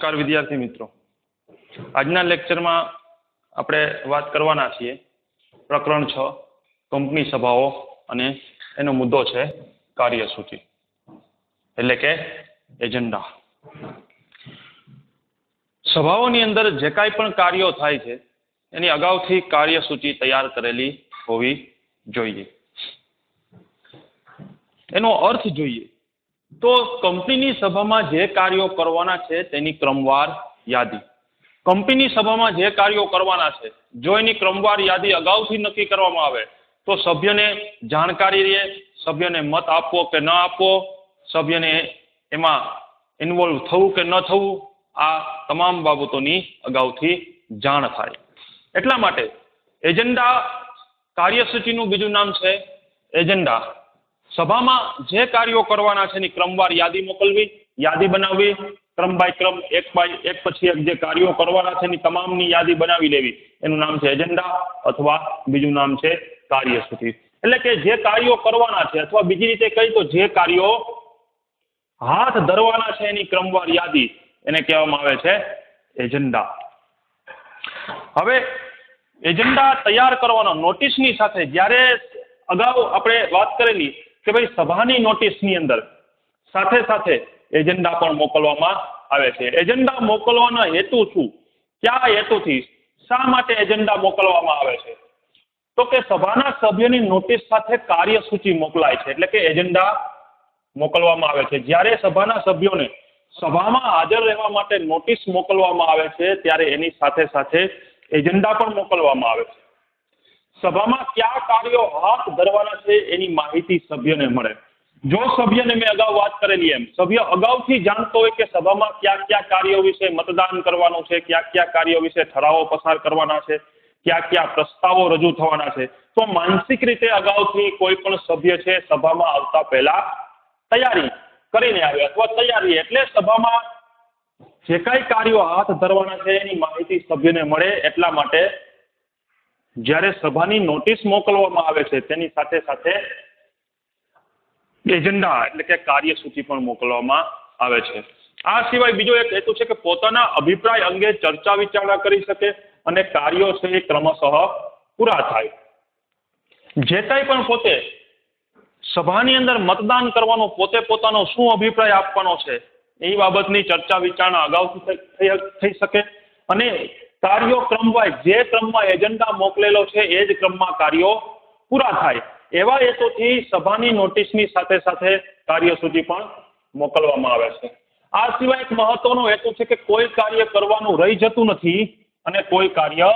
નમસ્કાર, વિદ્યાર્થી મિત્રો. આજના લેક્ચરમાં આપણે વાત કરવાના છીએ પ્રકરણ છ, કંપની સભાઓ અને એનો મુદ્દો છે કાર્યસૂચિ, એટલે કે એજન્ડા. સભાઓની અંદર જે કાંઈ પણ કાર્યો થાય છે, એની અગાઉથી કાર્યસૂચિ તૈયાર કરેલી હોવી જોઈએ. એનો અર્થ જોઈએ તો કંપનીની સભામાં જે કાર્યો કરવાના છે તેની ક્રમવાર યાદી. કંપનીની સભામાં જે કાર્યો કરવાના છે, જો એની ક્રમવાર યાદી અગાઉથી નક્કી કરવામાં આવે, તો સભ્યને જાણકારી રહે સભ્યને મત આપવો કે ન આપવો સભ્યને એમાં ઇન્વોલ્વ થવું કે ન થવું, આ તમામ બાબતોની અગાઉથી જાણ થાય. એટલા માટે એજન્ડા કાર્યસૂચિનું બીજું નામ છે એજન્ડા સભામાં જે કાર્યો કરવાના છે એની ક્રમવાર યાદી મોકલવી, યાદી બનાવવી, ક્રમ બાય ક્રમ, એક બાય એક પછી એક જે કાર્યો કરવાના છે એની તમામની યાદી બનાવી લેવી. એનું નામ છે એજન્ડા અથવા બીજું નામ છે કાર્યસૂચિ. એટલે કે જે કાર્યો કરવાના છે અથવા બીજી રીતે કહી તો જે કાર્યો હાથ ધરવાના છે એની ક્રમવાર યાદી એને કહેવામાં આવે છે એજન્ડા. હવે એજન્ડા તૈયાર કરવાનો નોટિસની સાથે જ્યારે અગાઉ આપણે વાત કરેલી કે ભાઈ સભાની નોટિસની અંદર સાથે સાથે એજન્ડા પણ મોકલવામાં આવે છે. એજન્ડા મોકલવાનો હેતુ શું? કયા હેતુથી? શા માટે એજન્ડા મોકલવામાં આવે છે? તો કે સભાના સભ્યોની નોટિસ સાથે કાર્યસૂચિ મોકલાય છે, એટલે કે એજન્ડા મોકલવામાં આવે છે. જ્યારે સભાના સભ્યોને સભામાં હાજર રહેવા માટે નોટિસ મોકલવામાં આવે છે, ત્યારે એની સાથે સાથે એજન્ડા પણ મોકલવામાં આવે છે. સભામાં કયા કાર્યો હાથ ધરવાના છે એની માહિતી સભ્યને મળે. જો સભ્યને મેં અગાઉ વાત કરેલી એમ, સભ્ય અગાઉથી જાણતો હોય કે સભામાં કયા કયા કાર્યો વિશે મતદાન કરવાનું છે, કયા કયા કાર્યો વિશે ઠરાવો પસાર કરવાના છે, કયા કયા પ્રસ્તાવો રજૂ થવાના છે, તો માનસિક રીતે અગાઉથી કોઈ પણ સભ્ય છે સભામાં આવતા પહેલા તૈયારી કરીને આવે અથવા તૈયારી એટલે સભામાં જે કાંઈ કાર્યો હાથ ધરવાના છે એની માહિતી સભ્યને મળે એટલા માટે જ્યારે સભાની નોટિસ મોકલવામાં આવે છે, તેની સાથે સાથે એજન્ડા એટલે કે કાર્યસૂચિ પણ મોકલવામાં આવે છે. આ સિવાય બીજો એક હેતુ છે કે પોતાના અભિપ્રાય અંગે ચર્ચા વિચારણા કરી શકે અને કાર્યો છે એ ક્રમશઃ પૂરા થાય. જે કાંઈ પણ પોતે સભાની અંદર મતદાન કરવાનો, પોતે પોતાનો શું અભિપ્રાય આપવાનો છે, એ બાબતની ચર્ચા વિચારણા અગાઉથી થઈ શકે. અને કાર્યો ક્રમવાઇઝ જે ક્રમમાં એજન્ડા મોકલેલો છે, એ જ ક્રમમાં કાર્યો પૂરા થાય. એવા હેતુથી સભાની નોટિસની સાથે સાથે કાર્યસૂચિ પણ મોકલવામાં આવે છે. આ સિવાય એક મહત્વનો હેતુ છે કે કોઈ કાર્ય કરવાનું રહી જતું નથી અને કોઈ કાર્ય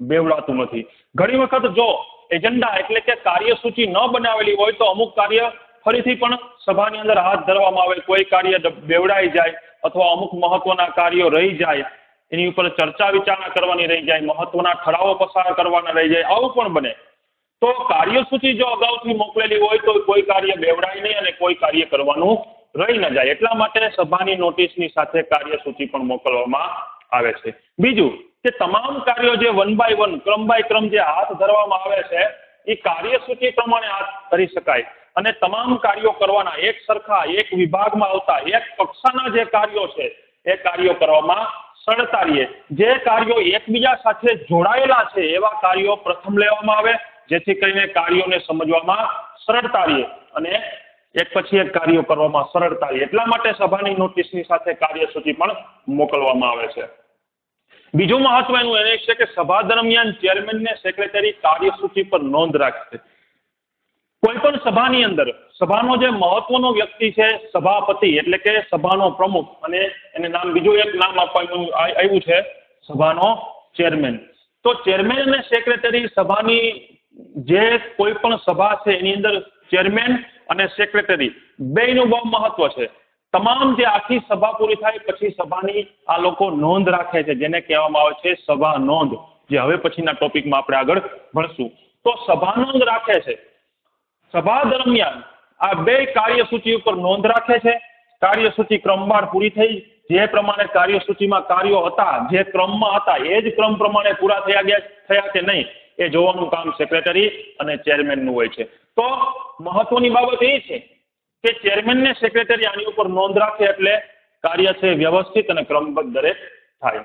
બેવડાતું નથી. ઘણી વખત જો એજન્ડા એટલે કે કાર્યસૂચિ ન બનાવેલી હોય તો અમુક કાર્ય ફરીથી પણ સભાની અંદર હાથ ધરવામાં આવે. કોઈ કાર્ય બેવડાઈ જાય અથવા અમુક મહત્વના કાર્યો રહી જાય. એની ઉપર ચર્ચા વિચારણા કરવાની રહી જાય, મહત્વના ઠરાવો પસાર કરવાના રહી જાય, આવું પણ બને. તો કાર્યસૂચિ જો અગાઉથી મોકલેલી હોય તો કોઈ કાર્ય બેવડાય નહીં અને કોઈ કાર્ય કરવાનું રહી ન જાય. એટલા માટે સભાની નોટિસની સાથે કાર્યસૂચિ પણ મોકલવામાં આવે છે. બીજું કે તમામ કાર્યો જે વન બાય વન ક્રમ બાય ક્રમ જે હાથ ધરવામાં આવે છે એ કાર્યસૂચિ પ્રમાણે હાથ ધરી શકાય. અને તમામ કાર્યો કરવાના એક સરખા, એક વિભાગમાં આવતા, એક કક્ષાના જે કાર્યો છે, એ કાર્યો કરવામાં સરળતા જે કાર્યો એકબીજા સાથે જોડાયેલા છે, એવા કાર્યો પ્રથમ લેવામાં આવે, જેથી કરીને કાર્યોને સમજવામાં સરળતા રહે અને એક પછી એક કાર્યો કરવામાં સરળતા રહે એટલા માટે સભાની નોટિસની સાથે કાર્યસૂચિ પણ મોકલવામાં આવે છે. બીજું મહત્વનું એ છે કે સભા દરમિયાન ચેરમેનને સેક્રેટરી કાર્યસૂચિ પર નોંધ રાખશે કોઈ પણ સભાની અંદર, સભાનો જે મહત્વનો વ્યક્તિ છે, સભાપતિ એટલે કે સભાનો પ્રમુખ, અને એને નામ બીજું એક નામ આપવાનું આવ્યું છે, સભાનો ચેરમેન. તો ચેરમેન અને સેક્રેટરી સભાની જે કોઈ પણ સભા છે, એની અંદર ચેરમેન અને સેક્રેટરી, બેયનું બહુ મહત્વ છે. તમામ જે આખી સભા પૂરી થાય, પછી સભાની આ લોકો નોંધ રાખે છે, જેને કહેવામાં આવે છે સભા નોંધ, જે હવે પછીના ટોપિકમાં આપણે આગળ ભણશું. તો સભા નોંધ રાખે છે. સભા દરમિયાન આ બે કાર્યસૂચિ ઉપર નોંધ રાખે છે. કાર્યસૂચિ ક્રમવાર પૂરી થઈ જે પ્રમાણે કાર્યસૂચિમાં કાર્યો હતા, જે ક્રમમાં હતા, એ જ ક્રમ પ્રમાણે પૂરા થયા ગયા થયા કે નહીં, એ જોવાનું કામ સેક્રેટરી અને ચેરમેનનું હોય છે. તો મહત્વની બાબત એ છે કે ચેરમેનને સેક્રેટરી આની ઉપર નોંધ રાખે એટલે કાર્ય છે વ્યવસ્થિત અને ક્રમબદ્ધ દરેક થાય.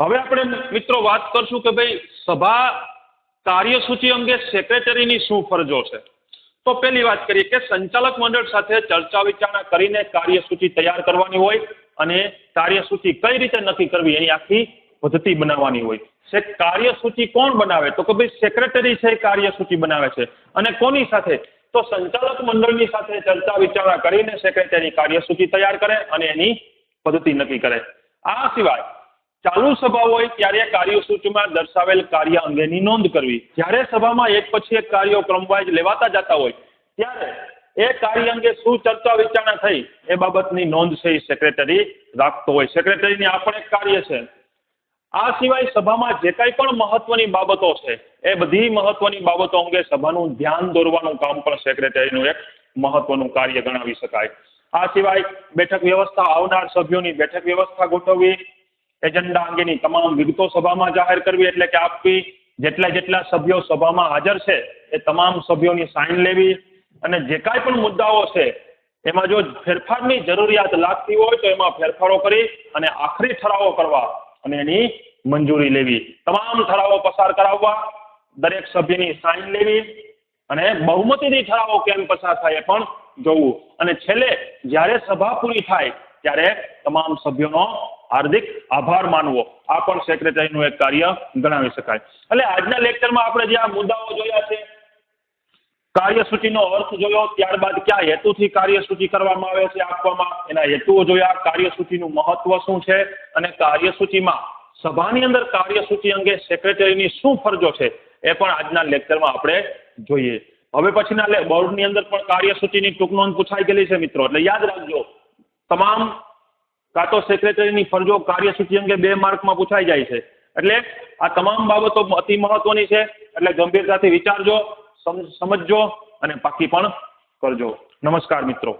હવે આપણે મિત્રો વાત કરશું કે ભાઈ સભા કાર્યસૂચિ અંગે સેક્રેટરીની શું ફરજો છે? તો પહેલી વાત કરીએ કે સંચાલક મંડળ સાથે ચર્ચા વિચારણા કરીને કાર્યસૂચિ તૈયાર કરવાની હોય અને કાર્યસૂચિ કઈ રીતે નક્કી કરવી એની આખી પદ્ધતિ બનાવવાની હોય. છે કાર્યસૂચિ કોણ બનાવે? તો કે ભાઈ સેક્રેટરી છે એ કાર્યસૂચિ બનાવે છે. અને કોની સાથે? તો સંચાલક મંડળની સાથે ચર્ચા વિચારણા કરીને સેક્રેટરી કાર્યસૂચિ તૈયાર કરે અને એની પદ્ધતિ નક્કી કરે. આ સિવાય ચાલુ સભા હોય ત્યારે કાર્યસૂચિમાં દર્શાવેલ કાર્ય અંગેની નોંધ કરવી. જ્યારે સભામાં એક પછી એક કાર્યો ક્રમવાઇઝ લેવાતા જતા હોય, ત્યારે એ કાર્ય અંગે શું ચર્ચા વિચારણા થઈ, એ બાબતની નોંધ છે એ સેક્રેટરી રાખતો હોય. સેક્રેટરીની આ પણ એક કાર્ય છે. આ સિવાય સભામાં જે કાંઈ પણ મહત્વની બાબતો છે, એ બધી મહત્વની બાબતો અંગે સભાનું ધ્યાન દોરવાનું કામ પણ સેક્રેટરીનું એક મહત્વનું કાર્ય ગણાવી શકાય. આ સિવાય બેઠક વ્યવસ્થા આવનાર સભ્યોની બેઠક વ્યવસ્થા ગોઠવવી એજન્ડા અંગેની તમામ વિગતો સભામાં જાહેર કરવી એટલે કે આપવી જેટલા જેટલા સભ્યો સભામાં હાજર છે એ તમામ સભ્યોની સાઇન લેવી અને જે કાંઈ પણ મુદ્દાઓ છે, એમાં જો ફેરફારની જરૂરિયાત લાગતી હોય તો એમાં ફેરફારો કરી અને આખરી ઠરાવો કરવા અને એની મંજૂરી લેવી. તમામ ઠરાવો પસાર કરાવવા, દરેક સભ્યની સાઇન લેવી અને બહુમતીથી ઠરાવો કેમ પસાર થાય એ પણ જોવું. અને છેલ્લે જ્યારે સભા પૂરી થાય ત્યારે તમામ સભ્યોનો હાર્દિક આભાર માનવો. આ પણ સેક્રેટરીનું એક કાર્ય ગણાવી શકાય. એટલે આજના લેક્ચરમાં આપણે જે આ મુદ્દાઓ જોયા છે, કાર્યસૂચિનો અર્થ જોયો, ત્યારબાદ કયા હેતુથી કાર્યસૂચિ કરવામાં આવે છે આપવામાં, એના હેતુઓ જોયા, કાર્યસૂચિનું મહત્વ શું છે અને કાર્યસૂચિમાં સભાની અંદર કાર્યસૂચિ અંગે સેક્રેટરીની શું ફરજો છે, એ પણ આજના લેક્ચરમાં આપણે જોઈએ. હવે પછીના બોર્ડની અંદર પણ કાર્યસૂચિની ટૂંક નોંધ પૂછાઈ ગયેલી છે મિત્રો, એટલે યાદ રાખજો. તમામ કાં તો સેક્રેટરીની ફરજો કાર્યસૂચિ અંગે બે માર્કમાં પૂછાઈ જાય છે. એટલે આ તમામ બાબતો અતિ મહત્વની છે. એટલે ગંભીરતાથી વિચારજો સમજજો અને પાકી પણ કરજો. નમસ્કાર મિત્રો.